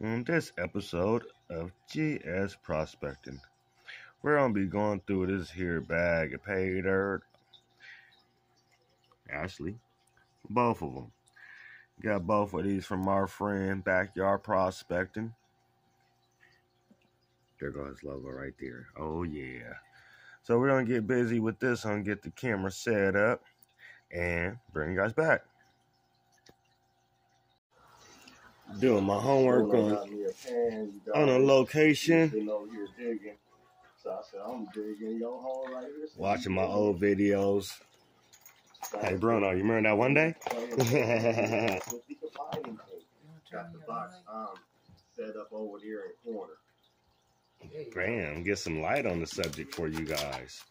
In this episode of GS Prospecting, we're gonna be going through this here bag of pay dirt. Actually, both of them. Got both of these from our friend Backyard Prospecting. There goes logo right there. Oh yeah. So we're gonna get busy with this one, get the camera set up, and bring you guys back. Doing my homework on on a location. Watching my old videos. Hey Bruno, you remember that one day? Got the box um, set up over there in corner. Bam, get some light on the subject for you guys.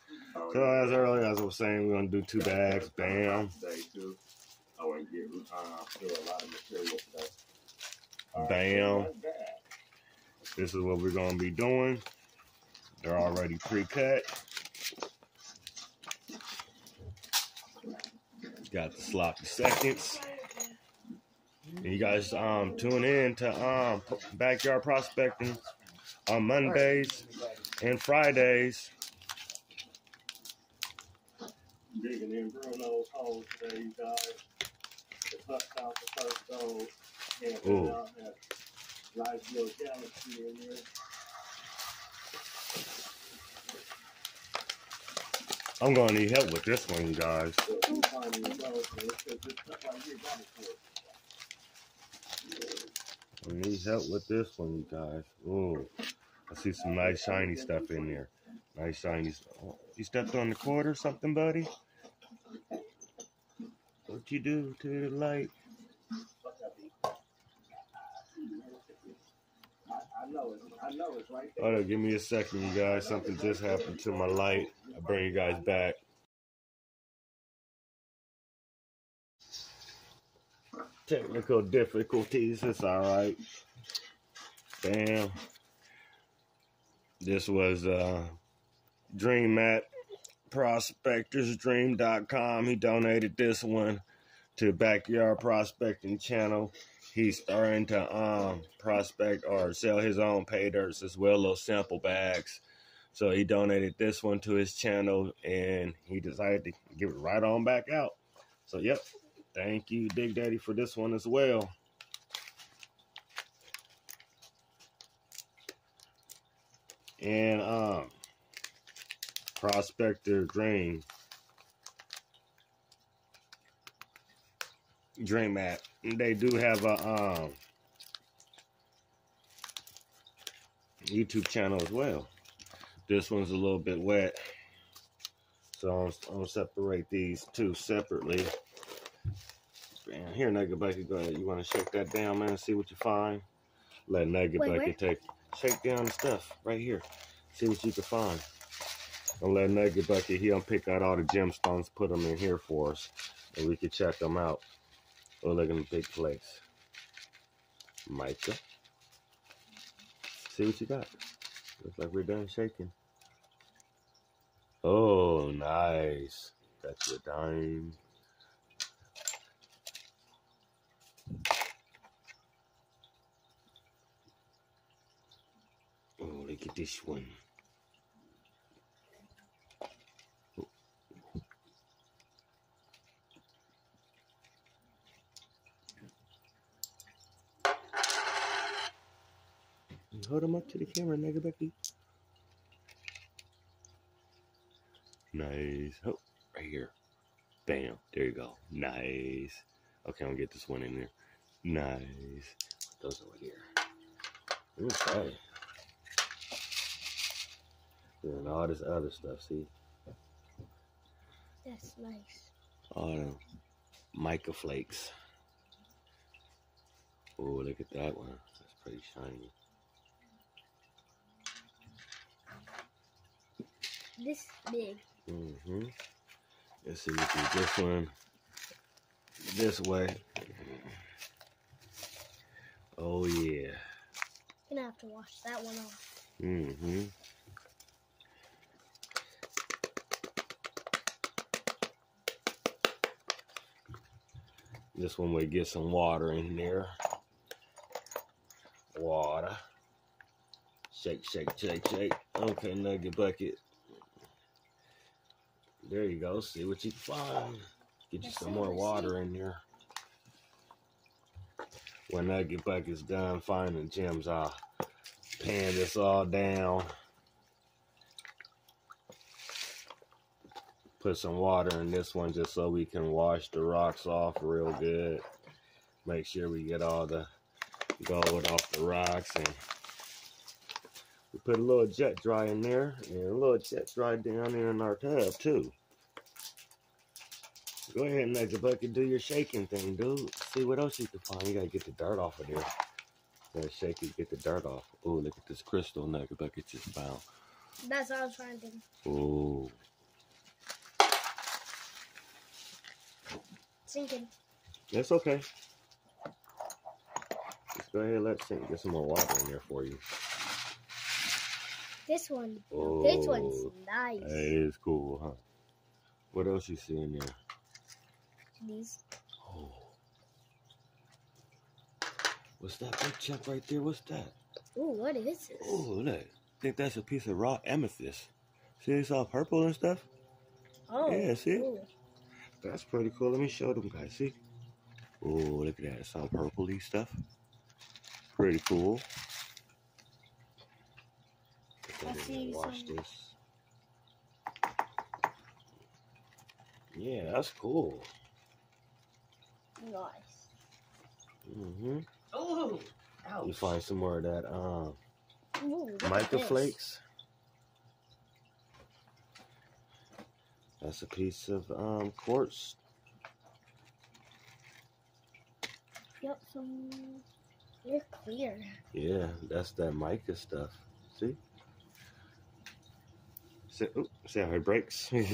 So as earlier as I was saying, we're gonna do two bags. Bam. Today too. I want to get uh, a lot of material today. Bam. that. This is what we're gonna be doing. They're already pre-cut. Got the sloppy seconds. And you guys um tune in to um backyard prospecting on Mondays and Fridays. Digging in Bruno's hole today, you guys. The cut out the first goal. There. I'm gonna need help with this one, you guys. I need help with this one, you guys. Ooh, I see some nice shiny stuff in there. Nice shiny stuff. Oh, you stepped on the cord or something, buddy? What you do to the light? I, know it's right. Hold on, give me a second, you guys. Something just happened to my light. I'll bring you guys back. Technical difficulties. It's all right. Damn. This was uh, Dream at prospectorsdream.com. He donated this one to Backyard Prospecting Channel. He's starting to um, prospect or sell his own pay dirts as well, little sample bags. So he donated this one to his channel and he decided to give it right on back out. So, yep. Thank you, Big Daddy, for this one as well. And um, Prospector Dream. Dream app. They do have a um YouTube channel as well. This one's a little bit wet. So I'm, I'm gonna separate these two separately. Man, here, Nugget Bucket, go ahead. You want to shake that down, man? See what you find. Let Nugget Wait, Bucket where? take shake down the stuff right here. See what you can find. And let Nugget Bucket, he'll pick out all the gemstones, put them in here for us, and we can check them out. Oh, look in the big place. mica. See what you got. Looks like we're done shaking. Oh, nice. That's your dime. Oh, look at this one. Hold them up to the camera, Nugget Bucket. Nice. Oh, right here. Bam. There you go. Nice. Okay, I'm gonna get this one in there. Nice. Put those over here. Okay. And all this other stuff, see? That's nice. All the mica flakes. Oh, look at that one. That's pretty shiny. This big. Mm-hmm. Let's see, we do this one this way. Oh yeah. Gonna have to wash that one off. Mm-hmm. This one would get some water in there. water. Shake, shake, shake, shake. Okay, nugget bucket. There you go. See what you can find. Get you some more water in there. When nugget bucket's done finding gems, I'll pan this all down. Put some water in this one just so we can wash the rocks off real good. Make sure we get all the gold off the rocks and put a little jet dry in there and a little jet dry down there in our tub too. Go ahead and let the bucket do your shaking thing, dude. See what else you can find. You gotta get the dirt off of there. Gotta shake it, get the dirt off. Oh, look at this crystal nugget bucket just found. That's what I was trying to do. Oh, Sinking. that's okay. Just go ahead and let it sink. Get some more water in there for you. This one. Oh, This one's nice. That is cool, huh? What else you see in there? These. Oh. What's that big chunk right there? What's that? Ooh, what is this? Oh, look. I think that's a piece of raw amethyst. See, it's all purple and stuff? Oh. Yeah, see? Ooh. That's pretty cool. Let me show them guys. See? Oh, look at that. It's all purpley stuff. Pretty cool. I see Wash this. Yeah, that's cool. Nice. Mm-hmm. Oh, You find some more of that um, Ooh, mica flakes. That's a piece of um, quartz. Yep, some. They're clear. Yeah, that's that mica stuff. See? See, see how it breaks? Is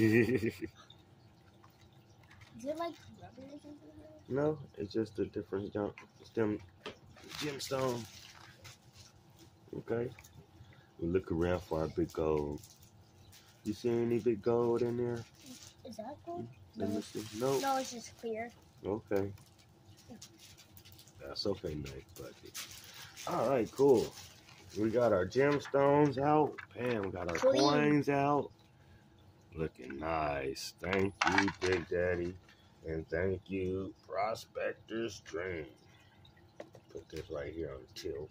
it like rubber or something? no, it's just a different jump, stem gemstone. Okay. We look around for our big gold. You see any big gold in there? Is that gold? Let me No. see. No. No, it's just clear. Okay. That's okay, nice bucket. All right, cool. We got our gemstones out. Bam, we got our Clean. coins out. Looking nice. Thank you, Big Daddy. And thank you, Prospector's Dream. Put this right here on the tilt.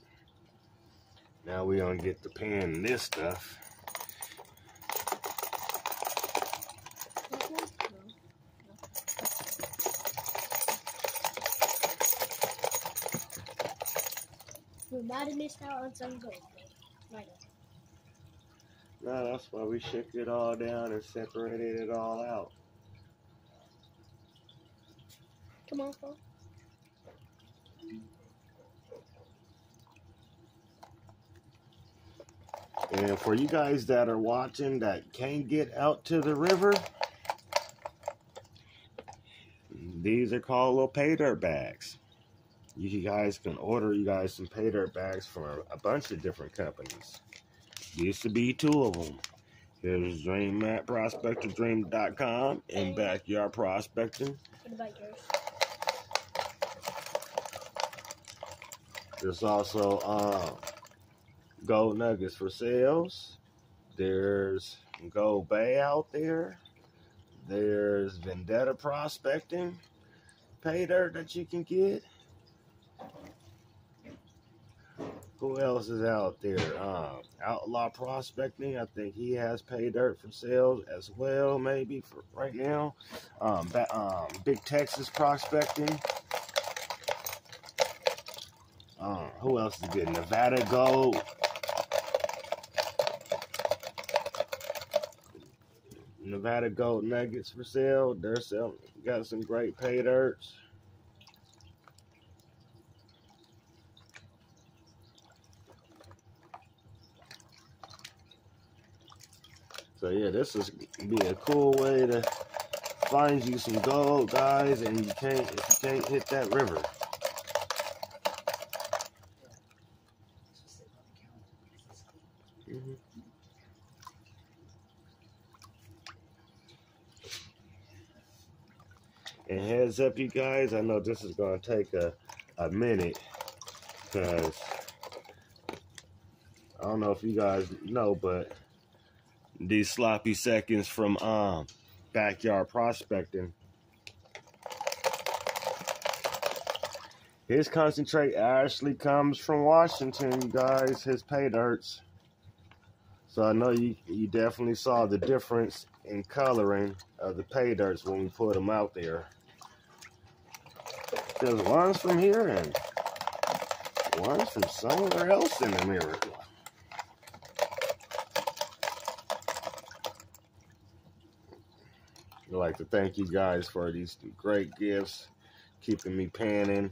Now we gonna get to pan this stuff. That one? No. Have missed out on some gold. No, that's why we shook it all down and separated it all out. Come on, Phil. And for you guys that are watching that can't get out to the river, these are called little pay dirt bags. You guys can order you guys some pay dirt bags from a, a bunch of different companies. Used to be two of them. Here's Dream at prospectordream.com and Backyard Prospecting. What about yours? There's also um, gold nuggets for sales. There's Gold Bay out there. There's Vendetta Prospecting pay dirt that you can get. Who else is out there? Um, Outlaw Prospecting. I think he has pay dirt for sales as well, maybe for right now. Um, um, Big Texas Prospecting. Uh, who else is good? Nevada Gold. Nevada Gold Nuggets for sale. They're selling. Got some great pay dirts. So yeah, this is be a cool way to find you some gold, guys, and you can't if you can't hit that river. Mhm. And heads up, you guys, I know this is going to take a, a minute because I don't know if you guys know, but these sloppy seconds from um backyard prospecting. His concentrate actually comes from Washington, guys. His pay dirts. So I know you you definitely saw the difference in coloring of the pay dirts when we put them out there. There's one's from here and one's from somewhere else in America. I'd like to thank you guys for these great gifts, keeping me panning.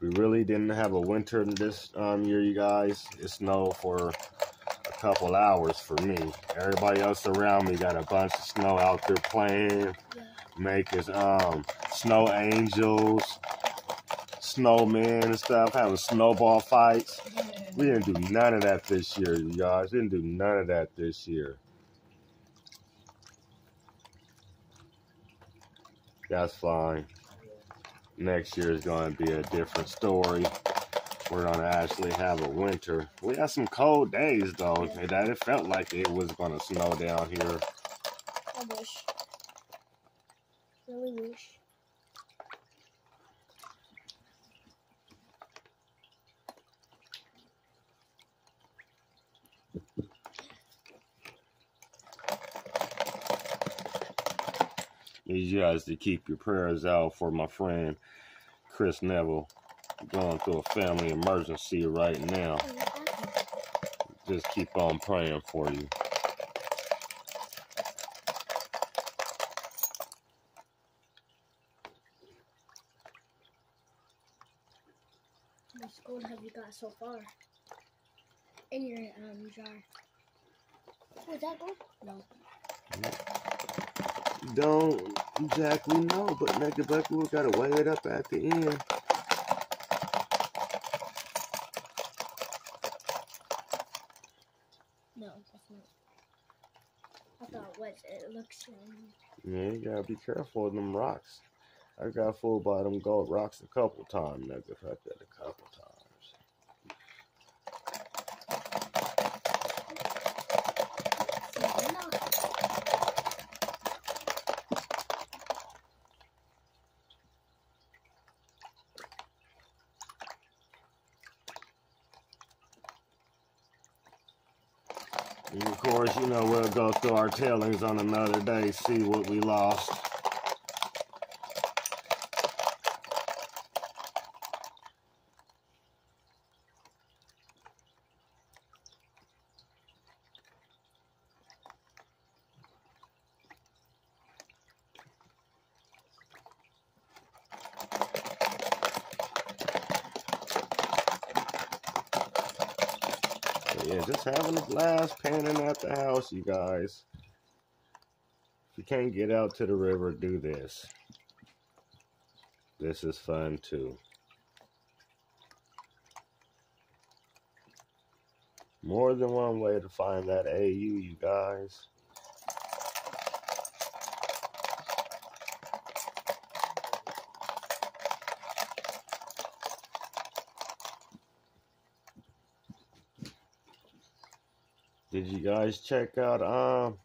We really didn't have a winter this um, year, you guys. It snowed for a couple hours for me. Everybody else around me got a bunch of snow out there playing, Yeah. making um, snow angels, snowmen and stuff, having snowball fights. We didn't do none of that this year, you guys. Didn't do none of that this year. That's fine. Next year is going to be a different story. We're going to actually have a winter. We had some cold days, though. and That it felt like it was going to snow down here. I wish. Really wish. Need you guys to keep your prayers out for my friend Chris Neville going through a family emergency right now. Just keep on praying for you. How much gold have you got so far? In your um jar. Is that gold? No. Don't exactly know, but Nugget Bucket, we gotta weigh it up at the end. No, that's not. I thought it was. It looks. Yeah, you gotta be careful of them rocks. I got fooled by them gold rocks a couple times, nigga. I did a couple times. And of course, you know, we'll go through our tailings on another day, see what we lost. Yeah, just having a blast panning at the house, you guys. If you can't get out to the river, do this. This is fun too. More than one way to find that AU, you guys. Guys check out um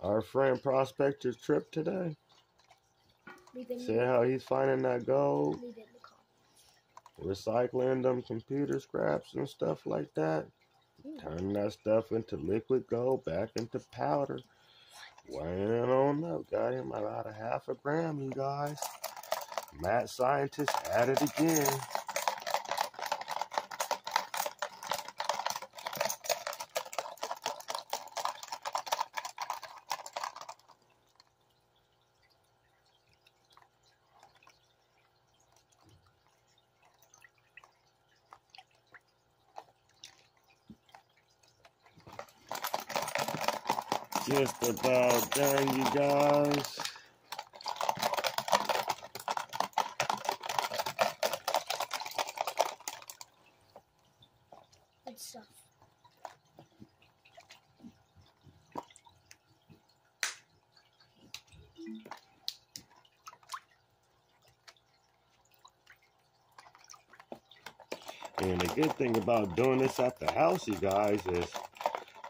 our friend Prospector's trip today? leave it in See how he's finding that gold, leave it in the car. recycling them computer scraps and stuff like that, Mm. turning that stuff into liquid gold, back into powder. Weighing it on up, got him about a half a gram, you guys. Mad scientist at it again. Just about done, you guys. Good stuff. And the good thing about doing this at the house, you guys, is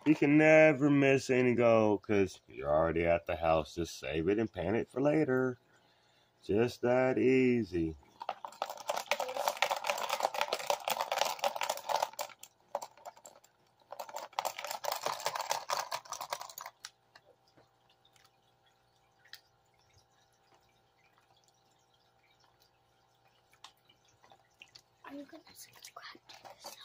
you can never miss any gold because you're already at the house. Just save it and pan it for later. Just that easy. Are you gonna subscribe to this?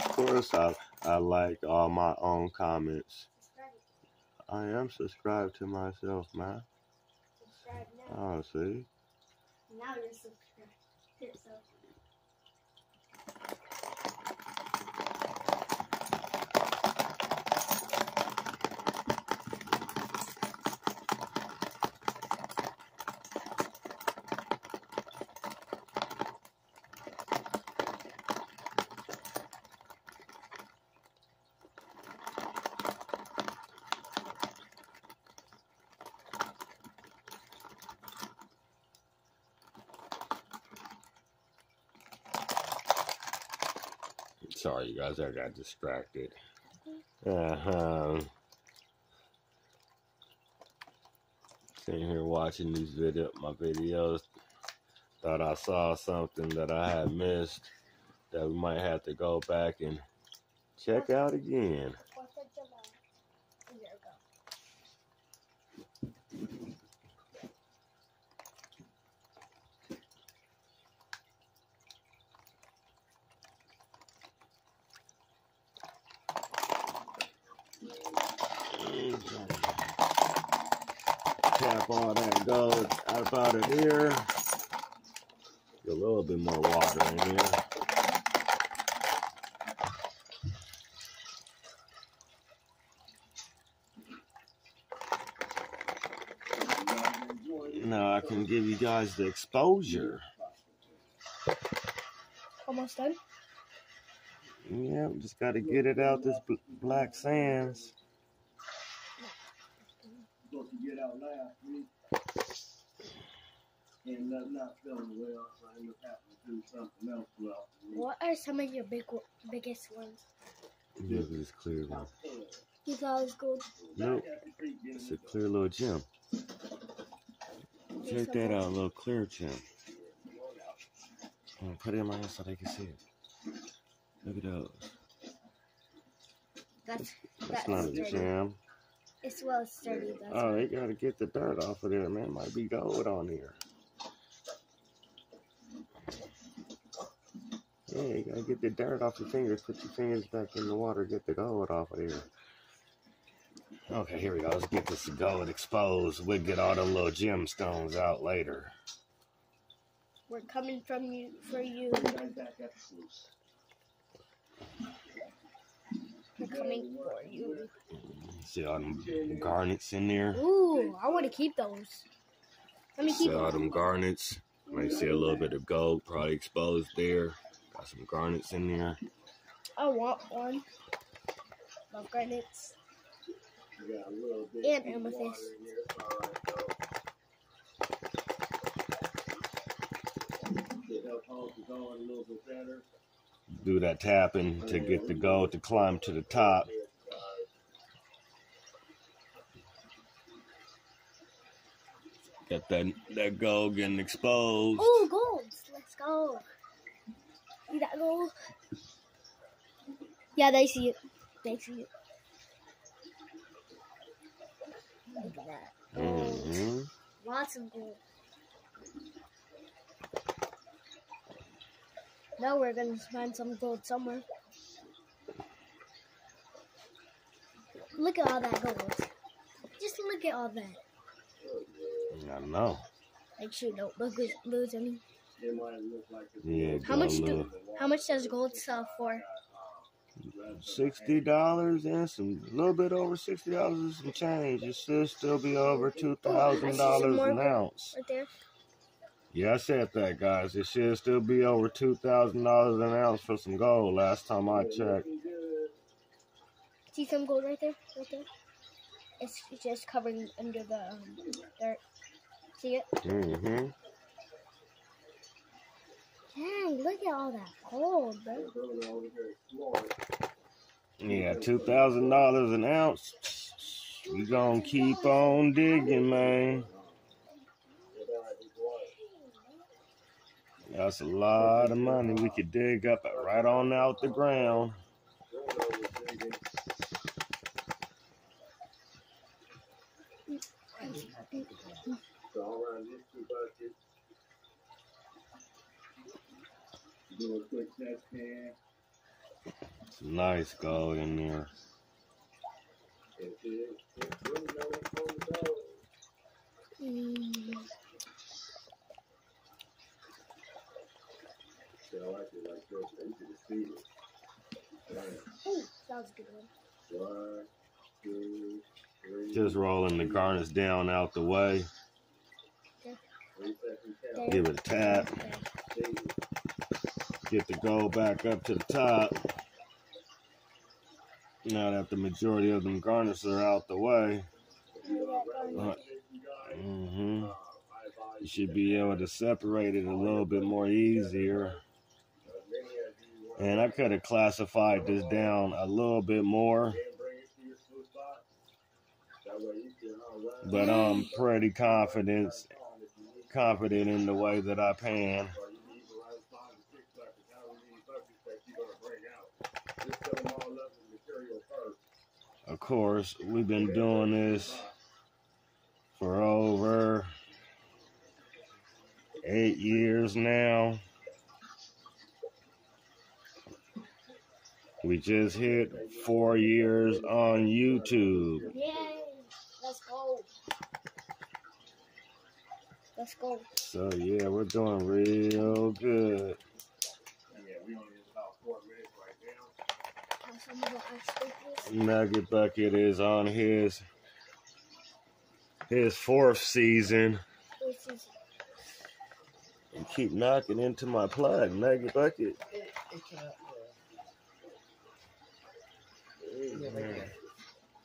of course, I, I like all my own comments. I am subscribed to myself, man. Subscribe now. Oh, see? Now you're subscribed to yourself. Sorry, you guys, I got distracted. Uh-huh. Sitting here watching these video, my videos. Thought I saw something that I had missed that we might have to go back and check out again. Fourth of July. A year ago. Tap all that gold up out of here. Get a little bit more water in here. Now I can give you guys the exposure. Almost done. Yeah, just got to get it out this bl- black sands. Supposed to get out last week. And not, not feeling well, so I ended up having to do something else throughout the week. What are some of your big, biggest ones? Yeah, this clear one. You thought it was gold. Nope, it's a clear little gem. Check that out, a little clear gem. I'm put it in my hand so they can see it. Look at those. That's That's that's not a sturdy. gem. It's well sturdy. That's Oh, you gotta get the dirt off of there, man. Might be gold on here. Yeah, you gotta get the dirt off your fingers. Put your fingers back in the water. Get the gold off of there. Okay, here we go. Let's get this gold exposed. We'll get all the little gemstones out later. We're coming from you for you. Right back at the sluice. We're coming for you. See all them garnets in there? Ooh, I want to keep those. Let me keep See all them. them garnets? Might see a little bit of gold probably exposed there. Got some garnets in there. I want one. Love granite. You got a little bit And of amethyst. water in there, it's all right, though. It helps hold the going a little bit better. Do that tapping to get the gold to climb to the top. Got that that gold getting exposed. Oh, gold. Let's go. See that gold? Yeah, they see it. They see it. Look at that. hmm Lots of gold. Now we're gonna find some gold somewhere. Look at all that gold. Just look at all that. I don't know. Make sure you don't lose, lose any. It might look like it's Yeah, How much do- How much does gold sell for? Sixty dollars and some a little bit over sixty dollars and some change. It should still be over two thousand dollars an ounce. Right there. Yeah, I said that, guys. It should still be over two thousand dollars an ounce for some gold. Last time I checked. See some gold right there? Right there? It's just covering under the um, dirt. See it? Mm-hmm. Dang, Look at all that gold, bro. And Bruno over here exploring. Yeah, two thousand dollars an ounce. We gonna keep on digging, man. With all his wife. That's a lot of money we could dig up right on out the ground. Bruno was digging. So all around these two buckets. Do a quick test can. Some nice gold in there. If it, if Bruno is on the go, Mm, so I like it like this. So you can see it. Right. ooh, that was a good Just rolling the garnets down out the way. Give it a tap. Get the gold back up to the top. Now that the majority of them garnishes are out the way, Uh, hmm you should be able to separate it a little bit more easier. And I could have classified this down a little bit more, but I'm mm. pretty confident confident in the way that I pan. Of course, we've been doing this for over eight years now. We just hit four years on YouTube. Yay! Let's go. So yeah, we're doing real good. Yeah, we only have some of the icebreakers. Nugget Bucket is on his his fourth season. This is You keep knocking into my plug, Nugget Bucket. It, it can't. Yeah. Yeah, right there.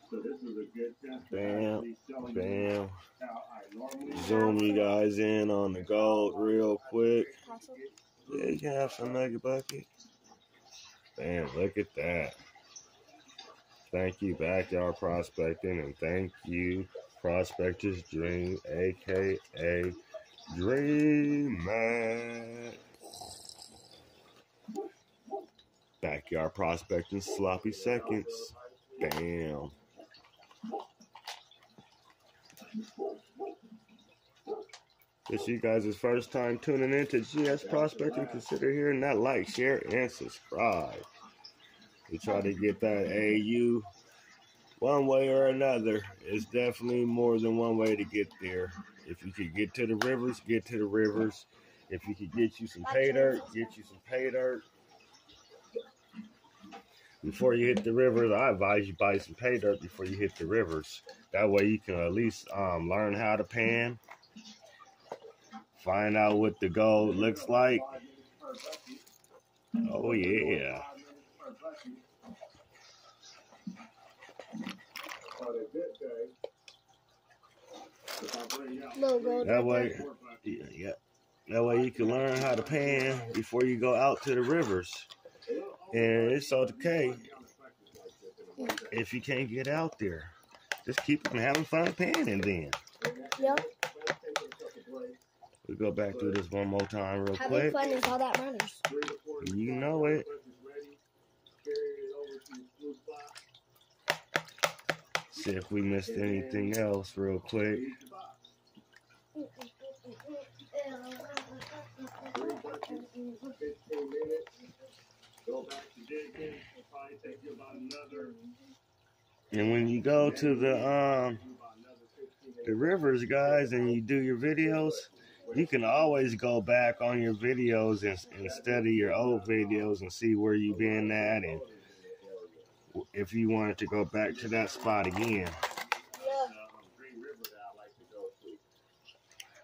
So this is a good test. for Bam, Bam. how I normally Zoom you guys in on the gold real quick. Yeah, you can have some Nugget Bucket. Bam, look at that. Thank you, Backyard Prospecting, and thank you, Prospector's Dream, aka Dream Man. Backyard Prospecting, sloppy seconds. Bam. This you guys' first time tuning in to GS Prospecting. Consider hearing that like, share, and subscribe. We try to get that AU one way or another. It's definitely more than one way to get there. If you could get to the rivers, get to the rivers. If you could get you some pay dirt, get you some pay dirt. Before you hit the rivers, I advise you buy some pay dirt before you hit the rivers. That way you can at least um, learn how to pan, find out what the gold looks like. Oh yeah. That way, yeah, yeah. That way you can learn how to pan before you go out to the rivers. And it's okay if you can't get out there. Just keep on having fun panning then. Yep. We go back through this one more time real Having quick. fun is all that matters. You know it. See if we missed anything else real quick. Go back to And when you go to the um the rivers, guys, and you do your videos, you can always go back on your videos and, and study your old videos and see where you've been at and if you wanted to go back to that spot again.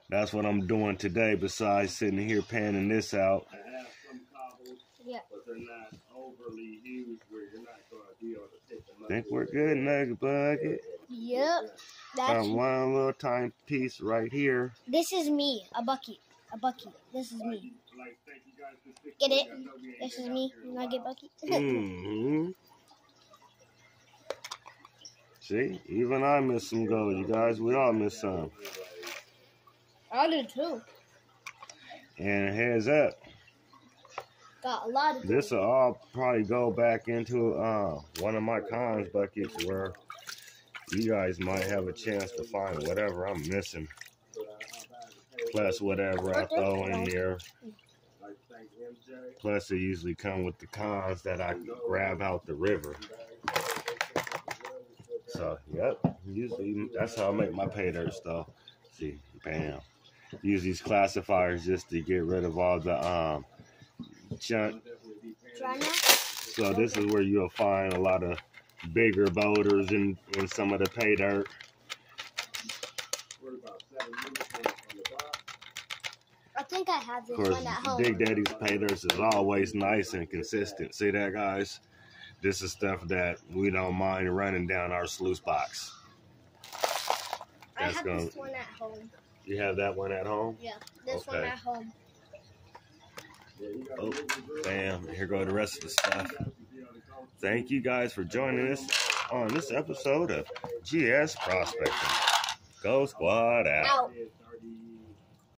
That's what I'm doing today besides sitting here panning this out. I have some cobbles, Yeah. but they're not overly huge where you're not gonna be able to pick them up. Think we're good, Nugget Bucket. Yep. Got one little tiny piece right here. this is me, a bucket. a bucket. This is me. Like, thank you guys for sticking Get it? with me. I know we ain't This is me. here a And I get while. bucket. hmm See, even I miss some gold, you guys. We all miss some. I do too. And heads up, Got a lot of this will all probably go back into uh, one of my cons buckets where you guys might have a chance to find whatever I'm missing. Plus whatever I throw in there. Like, thank MJ. Plus they usually come with the cons that I grab out the river. So, yep. Usually that's how I make my pay dirt stuff. See, bam. Use these classifiers just to get rid of all the um junk. So this is where you'll find a lot of bigger boulders in, in some of the pay dirt. We're about seven minutes on on the clock. I think I have this Of course, one at home. Big Daddy's pay dirts is always nice and consistent. See that, guys? This is stuff that we don't mind running down our sluice box. I That's have gonna- this one at home. You have that one at home? Yeah, this one at home. Oh, Bam. Here go the rest of the stuff. Thank you guys for joining us on this episode of GS Prospecting. Gold Squad out. Out.